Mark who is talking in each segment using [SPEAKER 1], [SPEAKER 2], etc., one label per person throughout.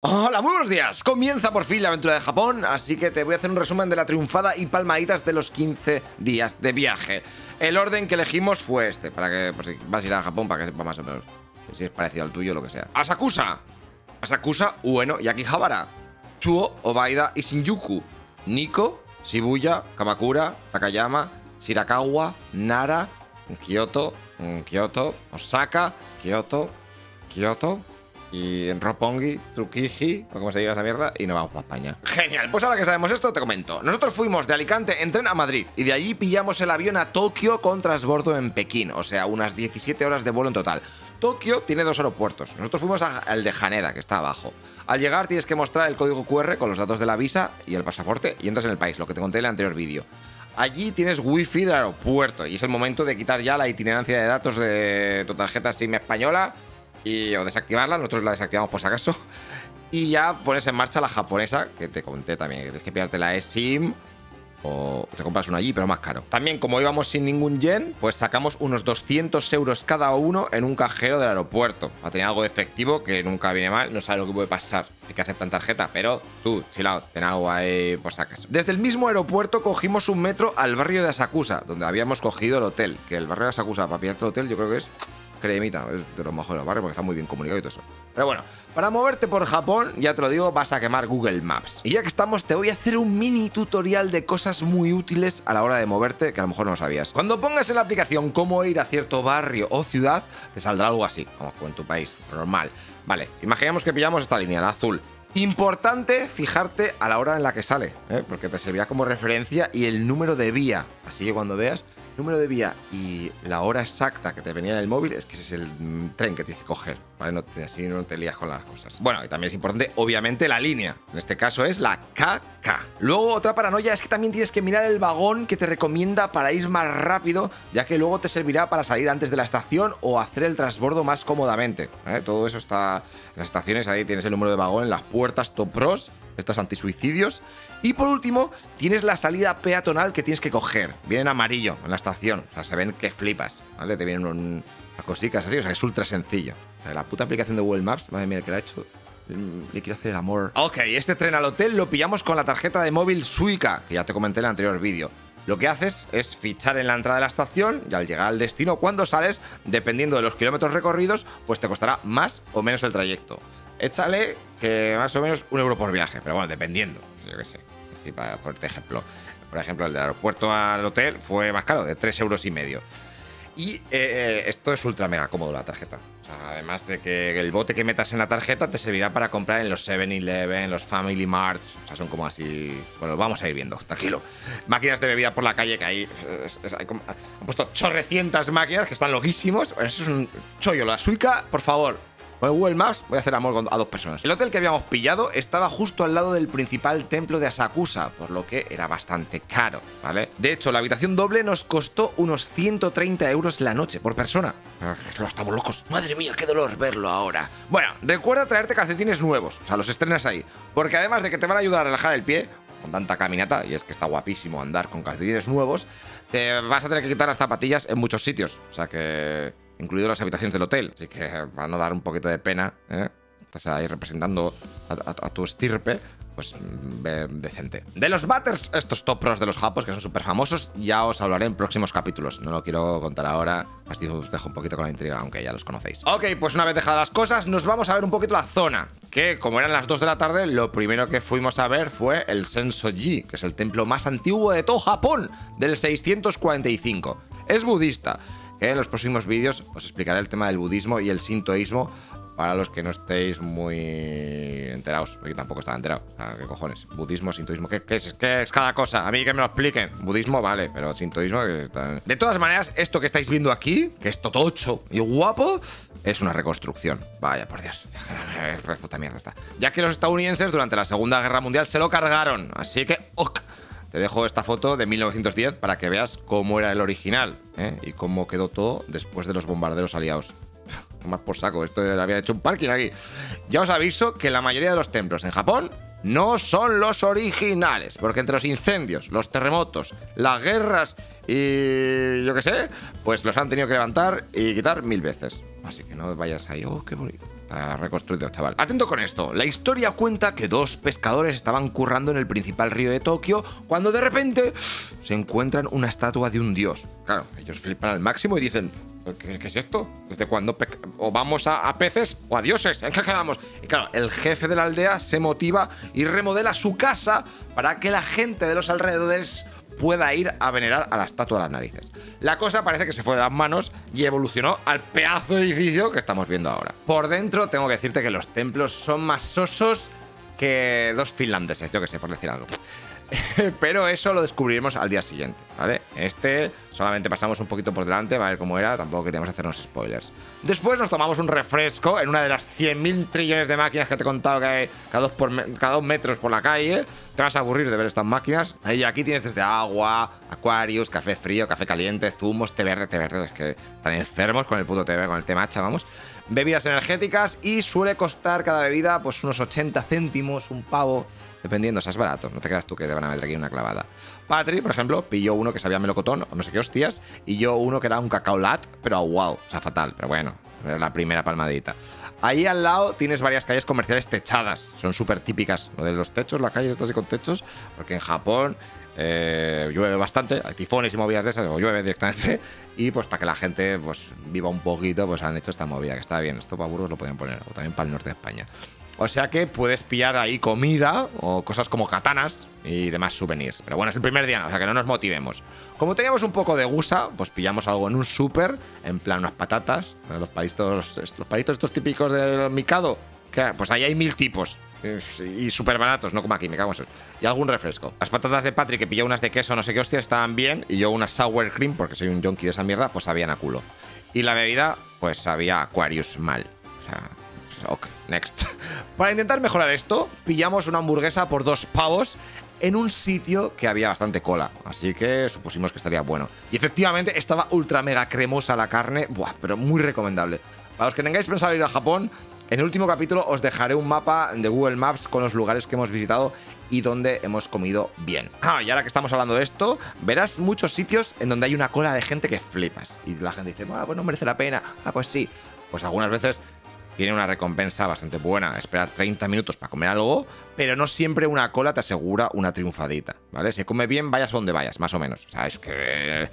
[SPEAKER 1] Hola, muy buenos días. Comienza por fin la aventura de Japón, así que te voy a hacer un resumen de la triunfada y palmaditas de los 15 días de viaje. El orden que elegimos fue este, para que pues, vas a ir a Japón, para que sepa más o menos si es parecido al tuyo o lo que sea. Asakusa, Asakusa, Ueno y Akihabara, Chuo, Obaida y Shinjuku, Nikko, Shibuya, Kamakura, Takayama, Shirakawa, Nara, Kyoto, Kyoto, Osaka, Kyoto, Kyoto, y en Roppongi, Trukiji, o como se diga esa mierda, y nos vamos para España. Genial, pues ahora que sabemos esto, te comento. Nosotros fuimos de Alicante en tren a Madrid y de allí pillamos el avión a Tokio con transbordo en Pekín, o sea, unas 17 horas de vuelo en total. Tokio tiene dos aeropuertos. Nosotros fuimos al de Haneda, que está abajo. Al llegar tienes que mostrar el código QR con los datos de la visa y el pasaporte y entras en el país, lo que te conté en el anterior vídeo. Allí tienes wifi del aeropuerto y es el momento de quitar ya la itinerancia de datos de tu tarjeta SIM española y, o desactivarla, nosotros la desactivamos por si acaso. Y ya pones en marcha la japonesa, que te comenté también, que tienes que pillarte la eSIM o te compras una allí, pero más caro. También, como íbamos sin ningún yen, pues sacamos unos 200 euros cada uno en un cajero del aeropuerto. Para tener algo de efectivo, que nunca viene mal, no sabes lo que puede pasar. Hay que aceptar tarjeta, pero tú, chilao, ten algo ahí por si acaso. Desde el mismo aeropuerto cogimos un metro al barrio de Asakusa, donde habíamos cogido el hotel. Que el barrio de Asakusa, para pillarte el hotel, yo creo que es cremita, es de los mejores barrios porque está muy bien comunicado y todo eso. Pero bueno, para moverte por Japón, ya te lo digo, vas a quemar Google Maps. Y ya que estamos, te voy a hacer un mini tutorial de cosas muy útiles a la hora de moverte, que a lo mejor no sabías. Cuando pongas en la aplicación cómo ir a cierto barrio o ciudad, te saldrá algo así, como en tu país, normal. Vale, imaginemos que pillamos esta línea, la azul. Importante fijarte a la hora en la que sale, ¿eh? porque te servirá como referencia y el número de vía. Así que cuando veas número de vía y la hora exacta que te venía en el móvil es que ese es el tren que tienes que coger, así no te lías con las cosas. Bueno, y también es importante, obviamente, la línea. En este caso es la KK. Luego, otra paranoia es que también tienes que mirar el vagón que te recomienda para ir más rápido, ya que luego te servirá para salir antes de la estación o hacer el transbordo más cómodamente. Todo eso está en las estaciones, ahí tienes el número de vagón en las puertas Top Pros estos antisuicidios. Y por último, tienes la salida peatonal que tienes que coger. Viene en amarillo en la estación. O sea, se ven que flipas, ¿vale? Te vienen unas cositas así, o sea, es ultra sencillo. La puta aplicación de Google Maps, madre mía, que la ha hecho. Mm, le quiero hacer el amor. Ok, este tren al hotel lo pillamos con la tarjeta de móvil Suica, que ya te comenté en el anterior vídeo. Lo que haces es fichar en la entrada de la estación y al llegar al destino, cuando sales, dependiendo de los kilómetros recorridos, pues te costará más o menos el trayecto échale que más o menos un euro por viaje, pero bueno, dependiendo, yo qué sé. por ejemplo, por ejemplo, el del aeropuerto al hotel fue más caro, de 3 euros y medio. Y eh, eh, esto es ultra mega cómodo la tarjeta. además de que el bote que metas en la tarjeta te servirá para comprar en los 7-Eleven, los Family Marts. O sea, son como así. Bueno, vamos a ir viendo, tranquilo. Máquinas de bebida por la calle que hay. han puesto chorrecientas máquinas que están loquísimos. Eso es un chollo. La suica, por favor, con Google Maps voy a hacer amor a dos personas. El hotel que habíamos pillado estaba justo al lado del principal templo de Asakusa, por lo que era bastante caro, ¿vale? De hecho, la habitación doble nos costó unos 130 euros la noche por persona. Ah, estamos locos. Madre mía, qué dolor verlo ahora. Bueno, recuerda traerte calcetines nuevos, o sea, los estrenas ahí, porque además de que te van a ayudar a relajar el pie, con tanta caminata, y es que está guapísimo andar con calcetines nuevos, te vas a tener que quitar las zapatillas en muchos sitios. O sea que incluido las habitaciones del hotel. Así que para no dar un poquito de pena, ¿eh? estás ahí representando a, tu estirpe, pues decente. De los batters, estos top pros de los japos, que son súper famosos, ya os hablaré en próximos capítulos. No lo quiero contar ahora, así os dejo un poquito con la intriga, aunque ya los conocéis. Ok, pues una vez dejadas las cosas, nos vamos a ver un poquito la zona. Que como eran las 2 de la tarde, lo primero que fuimos a ver fue el Sensoji, que es el templo más antiguo de todo Japón, del 645. Es budista en los próximos vídeos os explicaré el tema del budismo y el sintoísmo para los que no estéis muy enterados, porque tampoco estaba enterado. ¿Qué cojones? Budismo, sintoísmo, ¿qué, es, ¿qué, es, cada cosa? A mí que me lo expliquen. Budismo, vale, pero sintoísmo... De todas maneras, esto que estáis viendo aquí, que es totocho y guapo, es una reconstrucción. Vaya, por Dios. Ya que los estadounidenses durante la Segunda Guerra Mundial se lo cargaron. Así que... Te dejo esta foto de 1910 para que veas cómo era el original ¿eh? y cómo quedó todo después de los bombarderos aliados. Más por saco, esto había hecho un parking aquí. Ya os aviso que la mayoría de los templos en Japón no son los originales, porque entre los incendios, los terremotos, las guerras y yo qué sé, pues los han tenido que levantar y quitar mil veces. Así que no vayas ahí, oh, qué bonito. Está reconstruido, chaval. Atento con esto. La historia cuenta que dos pescadores estaban currando en el principal río de Tokio cuando de repente se encuentran una estatua de un dios. Claro, ellos flipan al máximo y dicen, ¿Qué, es esto? ¿Desde cuándo? ¿O vamos a, peces o a dioses? ¿En qué quedamos? Y claro, el jefe de la aldea se motiva y remodela su casa para que la gente de los alrededores pueda ir a venerar a la estatua de las narices. La cosa parece que se fue de las manos y evolucionó al pedazo de edificio que estamos viendo ahora. Por dentro tengo que decirte que los templos son más sosos que dos finlandeses, yo que sé, por decir algo. Pero eso lo descubriremos al día siguiente, ¿vale? Este solamente pasamos un poquito por delante, a ver cómo era, tampoco queríamos hacernos spoilers. Después nos tomamos un refresco en una de las 100.000 trillones de máquinas que te he contado que hay cada dos, metros por la calle. Te vas a aburrir de ver estas máquinas. Y aquí tienes desde agua, Aquarius, café frío, café caliente, zumos, té verde, té verde. Es que están enfermos con el puto té verde, con el té matcha, vamos bebidas energéticas y suele costar cada bebida pues unos 80 céntimos, un pavo, dependiendo, o sea, es barato, no te creas tú que te van a meter aquí una clavada. Patri, por ejemplo, pilló uno que sabía melocotón o no sé qué hostias, y yo uno que era un cacao lat, pero wow, o sea, fatal, pero bueno, era la primera palmadita. Ahí al lado tienes varias calles comerciales techadas, son súper típicas, lo de los techos, las calles estas con techos, porque en Japón eh, llueve bastante, hay tifones y movidas de esas, o llueve directamente, y pues para que la gente pues viva un poquito, pues han hecho esta movida, que está bien, esto para Burgos lo pueden poner, o también para el norte de España. O sea que puedes pillar ahí comida o cosas como katanas y demás souvenirs. Pero bueno, es el primer día, o sea que no nos motivemos. Como teníamos un poco de gusa, pues pillamos algo en un súper, en plan unas patatas, los palitos, los palitos estos típicos del Mikado, pues ahí hay mil tipos. Y súper baratos, no como aquí, me cago en eso. Y algún refresco. Las patatas de Patrick, que pilló unas de queso, no sé qué hostia, estaban bien. Y yo unas sour cream, porque soy un junkie de esa mierda, pues sabían a culo. Y la bebida, pues sabía Aquarius mal. O sea, ok, next. Para intentar mejorar esto, pillamos una hamburguesa por dos pavos en un sitio que había bastante cola. Así que supusimos que estaría bueno. Y efectivamente estaba ultra mega cremosa la carne. Buah, pero muy recomendable. Para los que tengáis pensado ir a Japón, en el último capítulo os dejaré un mapa de Google Maps con los lugares que hemos visitado y donde hemos comido bien. Ah, y ahora que estamos hablando de esto, verás muchos sitios en donde hay una cola de gente que flipas. Y la gente dice, bueno, pues no merece la pena. Ah, pues sí. Pues algunas veces tiene una recompensa bastante buena. Esperar 30 minutos para comer algo, pero no siempre una cola te asegura una triunfadita, ¿vale? Si come bien, vayas donde vayas, más o menos. O sea, es que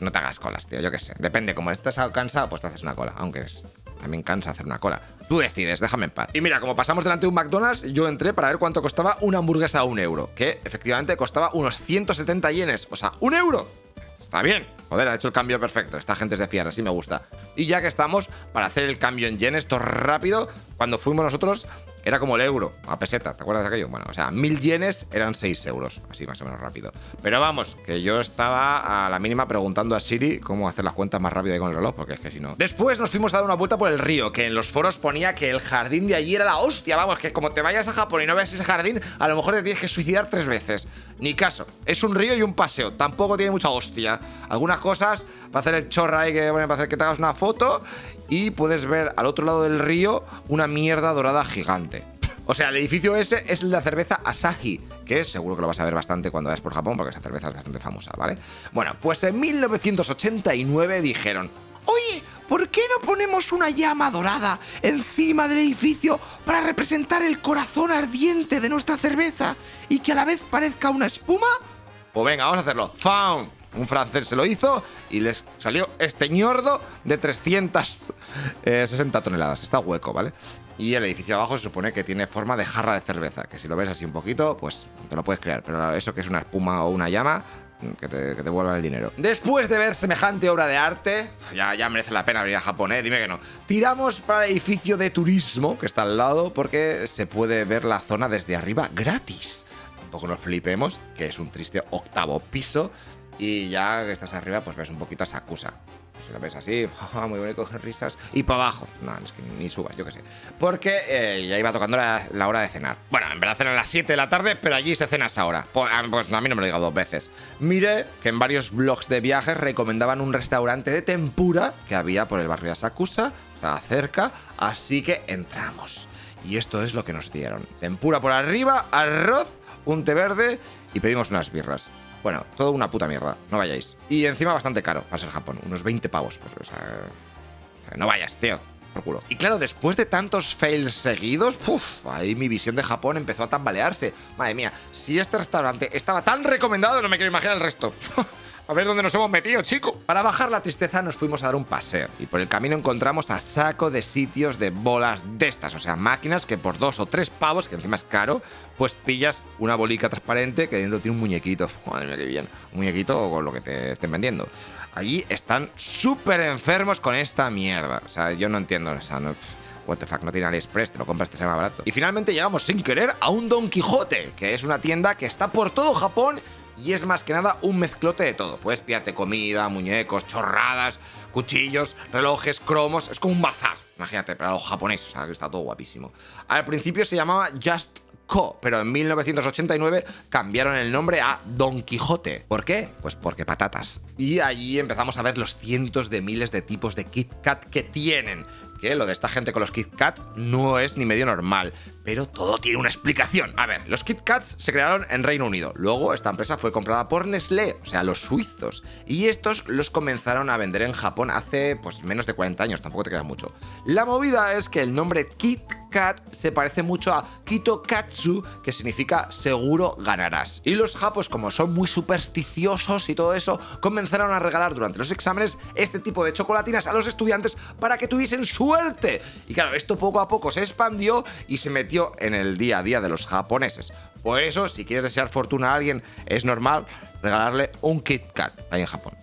[SPEAKER 1] no te hagas colas, tío, yo qué sé. Depende, como estés cansado, pues te haces una cola, aunque es también cansa hacer una cola. Tú decides, déjame en paz. Y mira, como pasamos delante de un McDonald's, yo entré para ver cuánto costaba una hamburguesa a un euro, que efectivamente costaba unos 170 yenes, o sea, un euro. Está bien. Joder, ha hecho el cambio perfecto. Esta gente es de fiar, así me gusta. Y ya que estamos, para hacer el cambio en yenes, esto rápido, cuando fuimos nosotros, era como el euro, a peseta, ¿te acuerdas de aquello? Bueno, o sea, mil yenes eran 6 euros, así más o menos rápido. Pero vamos, que yo estaba a la mínima preguntando a Siri cómo hacer las cuentas más rápido con el reloj, porque es que si no. Después nos fuimos a dar una vuelta por el río, que en los foros ponía que el jardín de allí era la hostia. Vamos, que como te vayas a Japón y no veas ese jardín, a lo mejor te tienes que suicidar tres veces. Ni caso, es un río y un paseo, tampoco tiene mucha hostia. Algunas cosas para hacer el chorra ahí, que, bueno, para hacer que te hagas una foto y puedes ver al otro lado del río una mierda dorada gigante. O sea, el edificio ese es la cerveza Asahi, que seguro que lo vas a ver bastante cuando vayas por Japón, porque esa cerveza es bastante famosa, ¿vale? Bueno, pues en 1989 dijeron, oye, ¿por qué no ponemos una llama dorada encima del edificio para representar el corazón ardiente de nuestra cerveza y que a la vez parezca una espuma? Pues venga, vamos a hacerlo. Found. Un francés se lo hizo y les salió este ñordo de 360 eh, toneladas. Está hueco, ¿vale? Y el edificio abajo se supone que tiene forma de jarra de cerveza, que si lo ves así un poquito, pues te lo puedes crear. Pero eso que es una espuma o una llama, que te, que el dinero. Después de ver semejante obra de arte, ya, ya merece la pena venir a Japón, ¿eh? Dime que no. Tiramos para el edificio de turismo, que está al lado, porque se puede ver la zona desde arriba gratis. Tampoco nos flipemos, que es un triste octavo piso. Y ya que estás arriba, pues ves un poquito a Sakusa si lo ves así, muy bonito, con risas, y para abajo. No, es que ni subas, yo qué sé. Porque eh, ya iba tocando la, hora de cenar. Bueno, en verdad cenan a las 7 de la tarde, pero allí se cena a esa hora. Pues, ah, pues a mí no me lo digo dos veces. Miré que en varios blogs de viajes recomendaban un restaurante de tempura que había por el barrio de Asakusa, estaba cerca, así que entramos. Y esto es lo que nos dieron. Tempura por arriba, arroz, un té verde y pedimos unas birras. Bueno, todo una puta mierda, no vayáis. Y encima bastante caro para ser Japón, unos 20 pavos. O sea, no vayas, tío. por culo. Y claro, después de tantos fails seguidos, puf, ahí mi visión de Japón empezó a tambalearse. Madre mía, si este restaurante estaba tan recomendado, no me quiero imaginar el resto. A ver dónde nos hemos metido, chico. Para bajar la tristeza nos fuimos a dar un paseo y por el camino encontramos a saco de sitios de bolas de estas, o sea, máquinas que por dos o tres pavos, que encima es caro, pues pillas una bolica transparente que dentro tiene un muñequito. Madre mía, qué bien. Un muñequito o con lo que te estén vendiendo. Allí están súper enfermos con esta mierda. O sea, yo no entiendo, o sea, no... What the fuck, no tiene AliExpress, te lo compras, te sale más barato. Y finalmente llegamos sin querer a un Don Quijote, que es una tienda que está por todo Japón y es más que nada un mezclote de todo. Puedes pillarte comida, muñecos, chorradas, cuchillos, relojes, cromos. Es como un bazar, imagínate, para los japoneses. O sea, que está todo guapísimo. Al principio se llamaba Just Co, pero en 1989 cambiaron el nombre a Don Quijote. ¿Por qué? Pues porque patatas. Y allí empezamos a ver los cientos de miles de tipos de Kit Kat que tienen que lo de esta gente con los Kit Kat no es ni medio normal, pero todo tiene una explicación. A ver, los Kit Kats se crearon en Reino Unido, luego esta empresa fue comprada por Nestlé, o sea, los suizos, y estos los comenzaron a vender en Japón hace pues menos de 40 años, tampoco te queda mucho. La movida es que el nombre Kit Kat se parece mucho a Kito Katsu, que significa seguro ganarás. Y los japos, como son muy supersticiosos y todo eso, comenzaron a regalar durante los exámenes este tipo de chocolatinas a los estudiantes para que tuviesen Y claro, esto poco a poco se expandió y se metió en el día a día de los japoneses. Por eso, si quieres desear fortuna a alguien, es normal regalarle un Kit Kat ahí en Japón.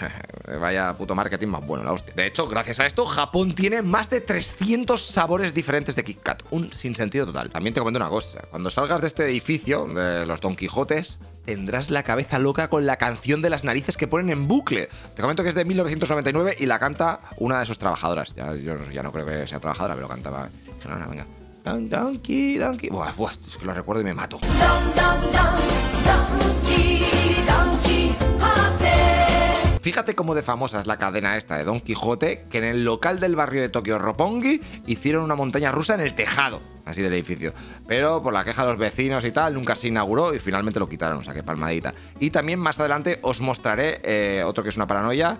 [SPEAKER 1] Vaya puto marketing más bueno, la hostia. De hecho, gracias a esto, Japón tiene más de 300 sabores diferentes de Kit Kat. Un sinsentido total. También te comento una cosa. Cuando salgas de este edificio, de los Don Quijotes, tendrás la cabeza loca con la canción de las narices que ponen en bucle. Te comento que es de 1999 y la canta una de sus trabajadoras. Ya, ya no creo que sea trabajadora, pero cantaba. No, venga. Donkey, donkey. Buah, buah, es que lo recuerdo y me mato. Fíjate cómo de famosa es la cadena esta de Don Quijote, que en el local del barrio de Tokio Roppongi hicieron una montaña rusa en el tejado, así del edificio. Pero por la queja de los vecinos y tal, nunca se inauguró y finalmente lo quitaron, o sea que palmadita. Y también más adelante os mostraré eh, otro que es una paranoia,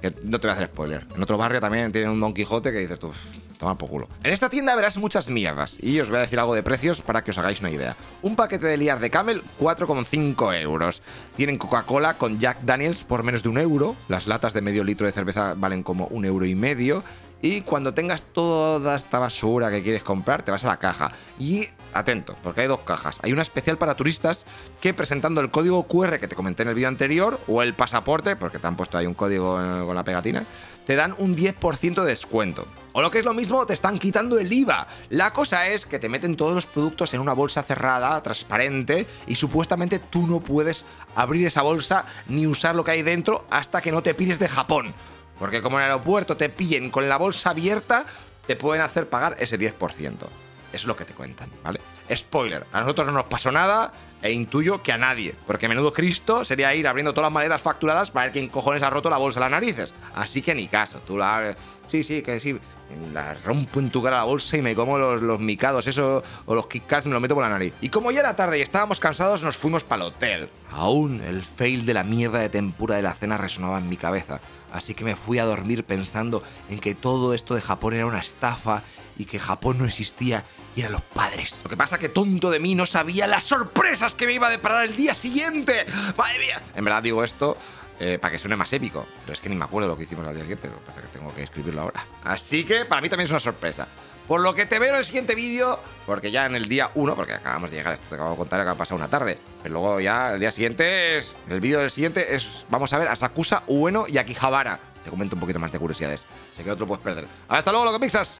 [SPEAKER 1] que no te voy a hacer spoiler. En otro barrio también tienen un Don Quijote que dices tú, toma por culo. En esta tienda verás muchas mierdas y os voy a decir algo de precios para que os hagáis una idea. Un paquete de liar de Camel, 4,5 euros. Tienen Coca-Cola con Jack Daniels por menos de un euro. Las latas de medio litro de cerveza valen como un euro y medio. Y cuando tengas toda esta basura que quieres comprar, te vas a la caja. Y atento, porque hay dos cajas. Hay una especial para turistas que presentando el código QR que te comenté en el vídeo anterior o el pasaporte, porque te han puesto ahí un código con la pegatina, te dan un 10% de descuento. O lo que es lo mismo, te están quitando el IVA. La cosa es que te meten todos los productos en una bolsa cerrada, transparente, y supuestamente tú no puedes abrir esa bolsa ni usar lo que hay dentro hasta que no te pides de Japón. Porque como en el aeropuerto te pillen con la bolsa abierta, te pueden hacer pagar ese 10%. Eso es lo que te cuentan, ¿vale? Spoiler, a nosotros no nos pasó nada e intuyo que a nadie, porque menudo Cristo sería ir abriendo todas las maletas facturadas para ver quién cojones ha roto la bolsa de las narices. Así que ni caso, tú la abres, sí, sí, que sí, la rompo en tu cara la bolsa y me como los, micados, eso, o los Kit me lo meto por la nariz. Y como ya era tarde y estábamos cansados, nos fuimos para el hotel. Aún el fail de la mierda de tempura de la cena resonaba en mi cabeza así que me fui a dormir pensando en que todo esto de Japón era una estafa y que Japón no existía y eran los padres. Lo que pasa que tonto de mí no sabía las sorpresas que me iba a deparar el día siguiente. ¡Madre mía! En verdad digo esto eh, para que suene más épico, pero es que ni me acuerdo lo que hicimos al día siguiente, lo que pasa que tengo que escribirlo ahora. Así que para mí también es una sorpresa. Por lo que te veo en el siguiente vídeo, porque ya en el día 1, porque acabamos de llegar, esto te acabo de contar que ha pasado una tarde, pero luego ya el día siguiente es. El vídeo del siguiente es. Vamos a ver a Sakusa, Ueno y Akihabara. Te comento un poquito más de curiosidades. Sé que otro puedes perder. Hasta luego, lo que pixas.